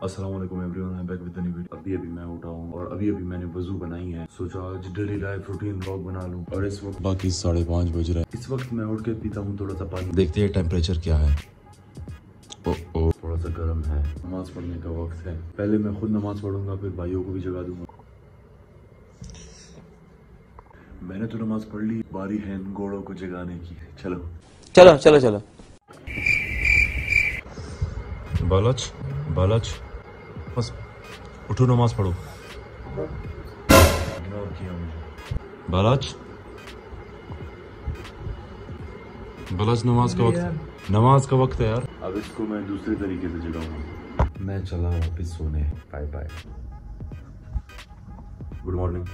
अस्सलाम वालेकुम everyone I back with new video अभी अभी मैं उठा हूँ और अभी अभी मैंने वज़ू बनाई है। सोचा आज डेली लाइफ रूटीन व्लॉग बना लूँ। और इस वक्त बाकी साढ़े पाँच बज रहा है। इस वक्त मैं उठ के पीता हूँ थोड़ा सा पानी। देखते हैं टेम्परेचर क्या है। ओ ओ। थोड़ा सा गर्म है। नमाज़ पढ़ने का वक्त है। पहले मैं खुद नमाज़ पढ़ूँगा फिर भाइयों को भी जगा दूँगा। मैंने तो नमाज़ पढ़ ली। बारी है इन घोड़ों को जगाने की। चलो। चलो चलो चलो। बालच बालच बस उठो नमाज़ पढ़ो। इग्नोर किया मुझे बालच बालच नमाज़ का वक्त नमाज़ का वक्त है यार। अब इसको मैं दूसरे तरीके से जगाऊँगा। मैं चला वापिस सोने। बाय बाय गुड मॉर्निंग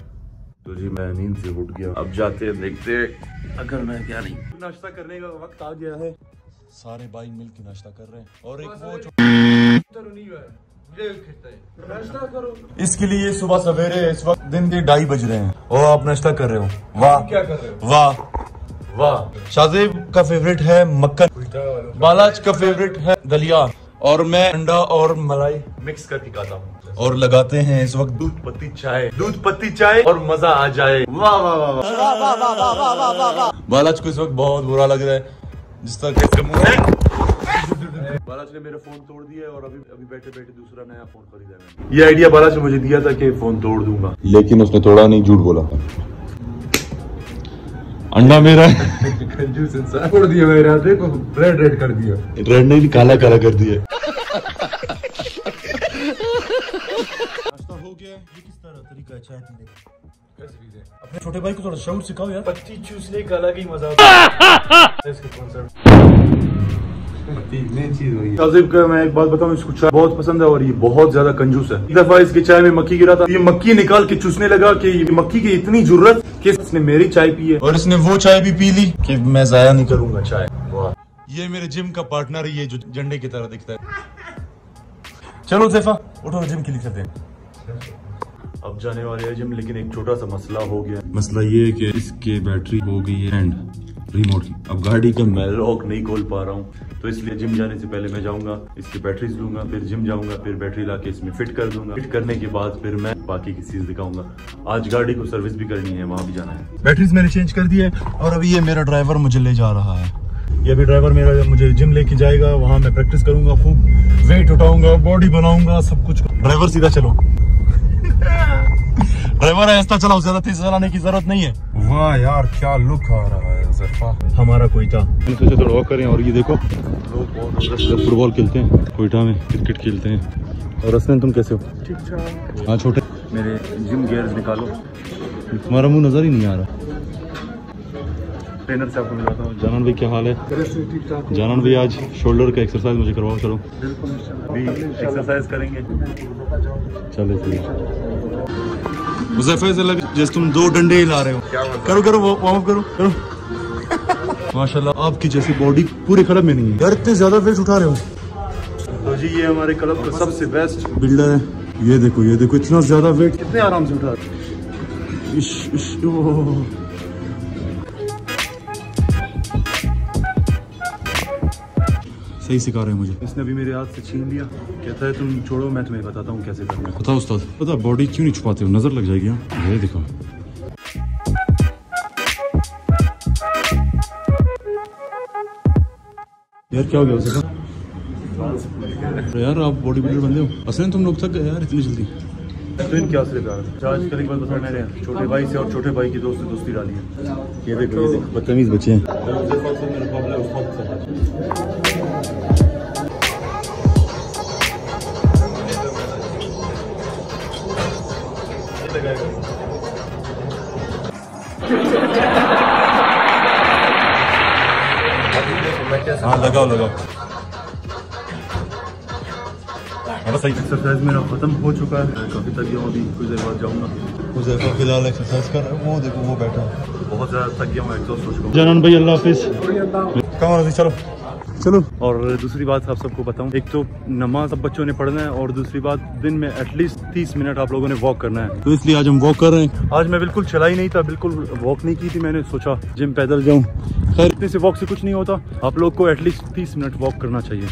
तो जी मैं नींद से उठ गया। अब जाते हैं देखते हैं। अगर मैं क्या नहीं। नाश्ता करने का वक्त आ गया है। सारे भाई मिल के नाश्ता कर रहे हैं। और एक वो इसके लिए सुबह सवेरे इस वक्त दिन के ढाई बज रहे हैं। और आप नाश्ता कर रहे हो? वाह। क्या कर रहे हो? वाह। वाह। शाहजेब का फेवरेट है मक्खन बालाज का फेवरेट है दलिया। और मैं अंडा और मलाई मिक्स करके खाता हूँ। और लगाते हैं इस वक्त दूध पत्ती चाय। दूध पत्ती चाय और मज़ा आ जाए। वाह वाह वाह वाह। वाह वाह वाह वाह बालाज को इस वक्त बहुत बुरा लग रहा है। जिस तरह के इसका मुँह है बालाज ने मेरा फ़ोन तोड़ दिया और अभी अभी बैठे बैठे दूसरा नया फ़ोन खरीदा है मैंने। ये आइडिया बालाज ने मुझे दिया था कि फ़ोन तोड़ दूँगा। लेकिन उसने तोड़ा नहीं झूठ बोला। अंडा मेरा है। कंजूस इंसान छोड़ दिया मेरे हाथ देखो रेड रेड कर दिया। रेड नहीं काला काला कर दिया। हो गया। ये किस तरह तरीका है चाय पीने का? कैसे पीते हैं? अपने छोटे भाई को थोड़ा शौक सिखाओ यार। पत्ती चूसने का अलग ही मज़ा होता है। इसके कॉन्सर्ट है ताजिब का मैं एक बात बताऊँ इसको चाय बहुत पसंद है और ये बहुत ज़्यादा कंजूस है। एक दफ़ा इसकी चाय में मक्खी गिरा था। ये मक्खी निकाल के चूसने लगा कि ये मक्खी की इतनी ज़रूरत कि इसने मेरी चाय पी है। और इसने वो चाय भी पी ली कि मैं जाया नहीं करूँगा चाय। ये मेरे जिम का पार्टनर है ये जो झंडे की तरह दिखता है। चलो जैफा उठो जिम के लिए चलते हैं। अब जाने वाले हैं जिम लेकिन एक छोटा सा मसला हो गया। मसला ये है कि इसके बैटरी हो गई है एंड। रिमोट की अब गाड़ी का मैं लॉक नहीं खोल पा रहा हूँ। तो इसलिए जिम जाने से पहले मैं जाऊँगा, इसकी बैटरीज लूँगा, फिर जिम जाऊँगा, फिर बैटरी ला इसमें फिट कर दूँगा। फिट करने के बाद फिर मैं बाकी की चीज़ दिखाऊँगा। आज गाड़ी को सर्विस भी करनी है, वहाँ भी जाना है। बैटरीज मैंने चेंज कर दी है और अभी ये मेरा ड्राइवर मुझे ले जा रहा है। ये अभी ड्राइवर मेरा मुझे जिम लेके जाएगा, वहाँ मैं प्रैक्टिस करूँगा, खूब वेट उठाऊँगा बॉडी बनाऊँगा, सब कुछ ड्राइवर सीधा चलो। ड्राइवर ऐसा चलाओ, ज़्यादा तेज चलाने की ज़रूरत नहीं है। वाह यार, क्या लुक आ रहा है। हमारा कोयटा। सोचा थोड़ा वॉक करें और ये देखो। लोग बहुत फुटबॉल खेलते हैं कोयटा में क्रिकेट खेलते हैं। और रसन तुम कैसे हो? ठीक ठाक। हाँ छोटे। मेरे जिम गियर्स निकालो। तुम्हारा मुँह नज़र ही नहीं आ रहा। ट्रेनर से आपको मिलाता हूँ। जानन भाई क्या हाल है? जानन भाई आज शोल्डर का एक्सरसाइज मुझे करवाओ चलो। बिल्कुल अभी एक्सरसाइज करेंगे। चलो चलिए मुजफ्फर से लग जैसे तुम दो डंडे हिला रहे हो। करो करो वार्म अप करो करो। माशाल्लाह आपकी जैसी बॉडी पूरे क्लब में नहीं है। यार इतने ज़्यादा वेट उठा रहे हो। तो जी ये हमारे क्लब का सबसे बेस्ट बिल्डर है। ये देखो ये देखो इतना ज़्यादा वेट कितने आराम से उठा रहे इश, इश, सही सिखा रहे हैं मुझे। इसने अभी मेरे हाथ से छीन लिया। कहता है तुम छोड़ो मैं तुम्हें बताता हूँ कैसे करना बताओ उस्ताद। पता बॉडी क्यों नहीं छुपाते हो? नज़र लग जाएगी हाँ? ये देखो। यार क्या हो गया उसे? तो यार आप बॉडी बिल्डर बंदे हो। असल तुम लोग थक गए यार इतनी जल्दी। तो इन क्या असले प्यार रहे चार्ज करने के बाद बस मैंने छोटे भाई से और छोटे भाई की दोस्ती दोस्ती डाली है। ये देखो ये देखो। बदतमीज बच्चे हैं। हाँ। लगाओ लगाओ। हाँ। बस एक्सरसाइज मेरा खत्म हो चुका है। काफ़ी तक गया हूँ अभी कुछ देर बाद जाऊँगा। मुझे फ़िलहाल एक्सरसाइज कर रहा है वो देखो वो बैठा बहुत ज़्यादा थक गया हूँ एग्जॉस्ट हो चुका हूँ। जानन भाई अल्लाह हाफिज। कहाँ चलो। चलो। और दूसरी बात आप सबको बताऊँ एक तो नमाज़ अब बच्चों ने पढ़ना है और दूसरी बात दिन में एटलीस्ट तीस मिनट आप लोगों ने वॉक करना है। तो इसलिए आज हम वॉक कर रहे हैं। आज मैं बिल्कुल चला ही नहीं था बिल्कुल वॉक नहीं की थी मैंने सोचा जिम पैदल जाऊँ। खैर। इतने से वॉक से कुछ नहीं होता। आप लोग को एटलीस्ट तीस मिनट वॉक करना चाहिए।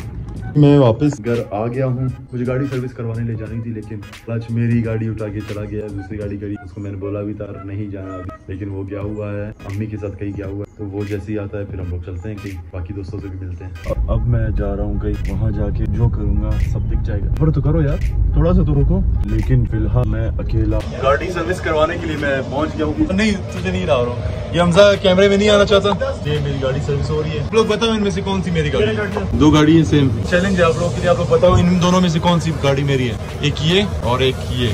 मैं वापस घर आ गया हूँ। मुझे गाड़ी सर्विस करवाने ले जानी थी लेकिन आज मेरी गाड़ी उठा के चला गया दूसरी गाड़ी गई उसको मैंने बोला भी था नहीं जाना अभी। लेकिन वो गया हुआ है? अम्मी के साथ कहीं गया हुआ? है तो वो जैसे ही आता है फिर हम लोग चलते हैं कहीं। बाकी दोस्तों से भी मिलते हैं। अब- अब मैं जा रहा हूँ कहीं। वहाँ जाके जो करूँगा सब दिख जाएगा। पर तो करो यार। थोड़ा सा तो रुको। लेकिन फ़िलहाल मैं अकेला गाड़ी सर्विस करवाने के लिए मैं पहुँच गया हूँ। नहीं तुझे नहीं ला रहा हूँ ये हमजा कैमरे में नहीं आना चाहता। ये मेरी गाड़ी सर्विस हो रही है। आप लोग बताओ इनमें से कौन सी मेरी गाड़ी है? दो गाड़ी है सेम चैलेंज है आप लोगों के लिए। आप लोग बताओ इन दोनों में से कौन सी गाड़ी मेरी है? एक ये और एक ये।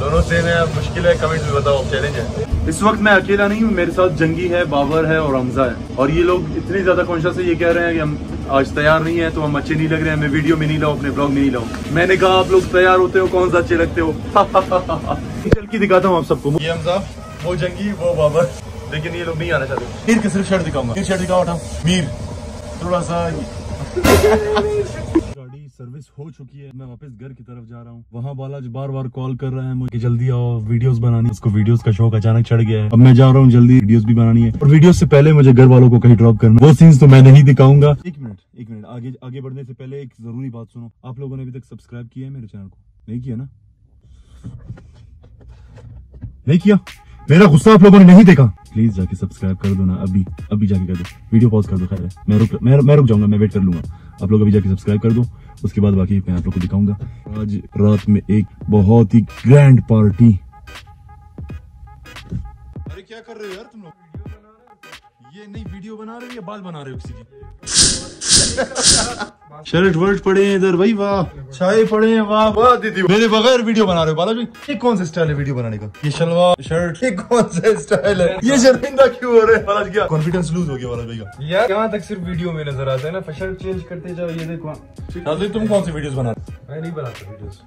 दोनों सेम है मुश्किल है। कमेंट में बताओ चैलेंज है। इस वक्त मैं अकेला नहीं हूँ मेरे साथ जंगी है बाबर है और हमजा है। और ये लोग इतने ज़्यादा कॉन्शियस है ये कह रहे हैं कि हम आज तैयार नहीं है तो हम अच्छे नहीं लग रहे हैं। मैं वीडियो में नहीं लाऊं अपने ब्लॉग में नहीं लाऊं। मैंने कहा आप लोग तैयार होते हो कौन सा अच्छे लगते हो? चल के दिखाता हूँ आप सबको। ये हमजा वो जंगी वो बाबर। लेकिन ये लोग नहीं आना चाहते। मीर के सिर्फ़ शर्ट दिखाऊँगा। मीर शर्ट दिखाओ उठाओ। मीर थोड़ा सा गाड़ी सर्विस हो चुकी है। मैं वापस घर की तरफ़ जा रहा हूँ। वहाँ बालाज बार बार कॉल कर रहा है मुझे जल्दी आओ वीडियोस बनानी उसको वीडियोस का शौक अचानक चढ़ गया है। अब मैं जा रहा हूँ जल्दी वीडियोस भी बनानी है। और वीडियोस से पहले मुझे घर वालों को कहीं ड्रॉप करना वो सीन्स तो मैं नहीं दिखाऊँगा। एक मिनट एक मिनट। आगे आगे बढ़ने से पहले एक ज़रूरी बात सुनो। आप लोगों ने अभी तक सब्सक्राइब किया है मेरे चैनल को? नहीं किया ना? नहीं किया? मेरा गुस्सा आप लोगों ने नहीं देखा। प्लीज़ जाके सब्सक्राइब कर दो ना अभी अभी जाके कर दो। वीडियो पॉज कर दो खैर मैं रुक मैं, मैं रुक जाऊँगा मैं वेट कर लूँगा। आप लोग अभी जाके सब्सक्राइब कर दो उसके बाद बाकी मैं आप लोग को दिखाऊँगा। आज रात में एक बहुत ही ग्रैंड पार्टी अरे क्या कर रहे हो यार तुम लोग? ये नहीं वीडियो बना रहे हो या बाल बना रहे हो किसी की? शर्ट वर्ट पड़े हैं इधर भाई वाह। चाय पड़े हैं वाह वाह। दीदी मेरे बगैर वीडियो बना रहे हो बालाजी। ये कौन सा स्टाइल है वीडियो बनाने का? ये शलवार शर्ट। ये कौन सा स्टाइल है? ये शर्मिंदा क्यों हो रहा है बालाजी क्या कॉन्फिडेंस लूज हो गया बालाजी भाई का। यार यहाँ तक सिर्फ़ वीडियो में नज़र आता है ना? शर्ट चेंज करते जाओ ये देखो। नाज़रीन, तुम कौन सी वीडियोस बना रहे मैं नहीं बनाता वीडियोस हो।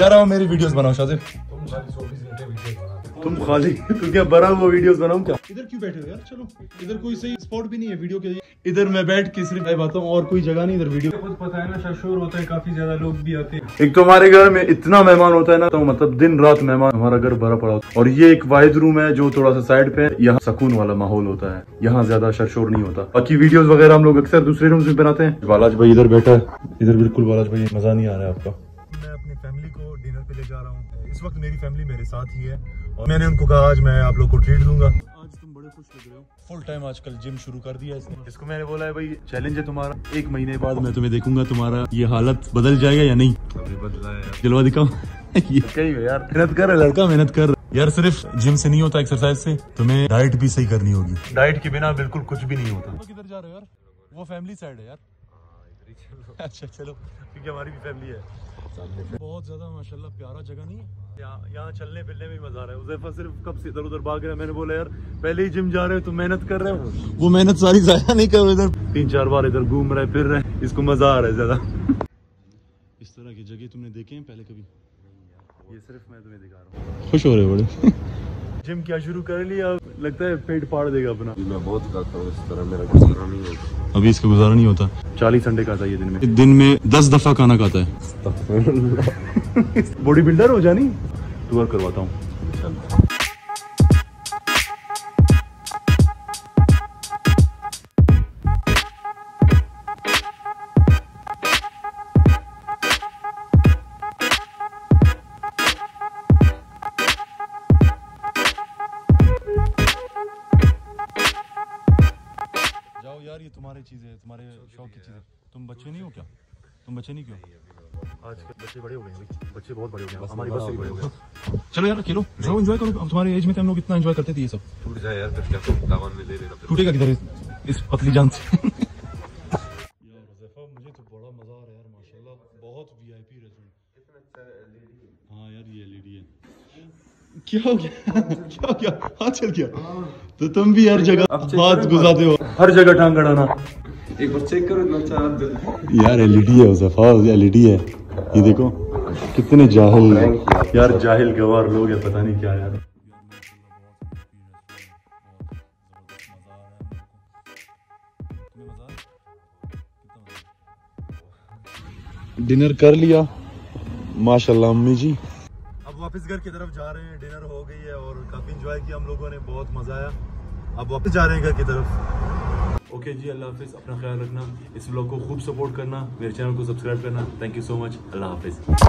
यार आओ मेरी वीडियोस बनाओ शाजिब तुम सारी चौबीस घंटे वीडियो तुम खाली तुम क्या बड़ा वो वीडियोस बनाऊँ क्या? इधर क्यों बैठे हो यार? चलो इधर कोई सही स्पॉट भी नहीं है वीडियो के लिए। इधर मैं बैठ के सिर्फ़ मैं बात हूँ और कोई जगह नहीं इधर वीडियो खुद पता है ना शशोर होता है काफ़ी ज़्यादा लोग भी आते हैं। एक तो हमारे घर में इतना मेहमान होता है ना तो मतलब दिन रात मेहमान हमारा घर भरा पड़ा होता है। और ये एक वाहिद रूम है जो थोड़ा सा साइड पे है यहाँ सुकून वाला माहौल होता है। यहाँ ज़्यादा शरशोर नहीं होता। बाकी वीडियोस वगैरह हम लोग अक्सर दूसरे रूम में बनाते हैं। बालाज भाई इधर बैठा है। इधर बिल्कुल बालाज भाई मज़ा नहीं आ रहा है आपका। मैं अपनी फैमिली को डिनर पे ले जा रहा हूँ। इस वक्त मेरी फैमिली मेरे साथ ही है और मैंने उनको कहा आज मैं आप लोग को ट्रीट दूँगा। आज तुम बड़े खुश लग रहे हो। फुल टाइम आजकल जिम शुरू कर दिया इसने। इसको मैंने बोला है भाई चैलेंज है तुम्हारा। एक महीने बाद मैं तुम्हें देखूँगा तुम्हारा ये हालत बदल जाएगा या नहीं? अभी बदला है जलवा दिखाओ कहीं यार। मेहनत कर लड़का मेहनत कर। यार सिर्फ़ जिम से नहीं होता एक्सरसाइज से तुम्हें डाइट भी सही करनी होगी। डाइट के बिना बिल्कुल कुछ भी नहीं होता। किधर जा रहे हो यार? वो फैमिली साइड है यार। अच्छा चलो। क्योंकि हमारी भी फैमिली है। बहुत ज़्यादा माशाल्लाह प्यारा जगह नहीं है। यहाँ यहाँ चलने फिरने में मज़ा आ रहा है। उजैफा सिर्फ़ कब से इधर उधर भाग रहा है? मैंने बोला यार पहले ही जिम जा रहे हो तो मेहनत कर रहे हो? वो मेहनत सारी जाया नहीं कर रहे इधर। तीन चार बार इधर घूम रहे फिर रहे। इसको मज़ा आ रहा है ज़्यादा। इस तरह की जगह तुमने देखे हैं पहले कभी? ये सिर्फ़ मैं तुम्हें दिखा रहा हूँ। खुश हो रहे बड़े। जिम क्या शुरू कर लिया? लगता है पेट पाड़ देगा अपना। मैं बहुत खाता हूँ इस तरह मेरा गुजारा नहीं होता। अभी इसका गुजारा नहीं होता। चालीस अंडे खाता है दिन में। दिन में दस दफ़ा खाना खाता है। बॉडी बिल्डर हो जानी? टूर करवाता हूँ। यार ये तुम्हारी चीज़ें है तुम्हारे शौक की चीज़ें। तुम बच्चे नहीं हो क्या? तुम बच्चे नहीं क्यों? आज के बच्चे बड़े हो गए हैं बच्चे बहुत बड़े हो गए हमारी बस बड़े हो गए। चलो यार खेलो। जो एंजॉय करो। हम तुम्हारे एज में तो हम लोग इतना एंजॉय करते थे ये सब। टूट जाए यार फिर क्या दामन में ले लेना। फिर टूटेगा किधर इस- इस पतली जान से यार हुज़ैफा मुझे तो बड़ा मज़ा आ रहा है यार माशाल्लाह बहुत वीआईपी रेस्टोरेंट हाँ यार ये एलईडी है क्या हो गया क्या हो। गया हाथ चल गया तो तुम भी हर जगह हाथ घुसाते हो। हर जगह टांग अड़ाना एक बार चेक करो यार एलईडी है हुज़ैफा एलईडी है। ये देखो कितने जाहिल यार जाहिल गवार लोग हैं पता नहीं क्या यार। डिनर कर लिया। माशाल्लाह अम्मी जी। वापस घर की तरफ़ जा रहे हैं डिनर हो गई है और काफ़ी इंजॉय किया हम लोगों ने, बहुत मज़ा आया। अब वापस जा रहे हैं घर की तरफ़। ओके जी, अल्लाह हाफिज, अपना ख्याल रखना। इस ब्लॉग को खूब सपोर्ट करना, मेरे चैनल को सब्सक्राइब करना। थैंक यू सो मच अल्लाह हाफिज।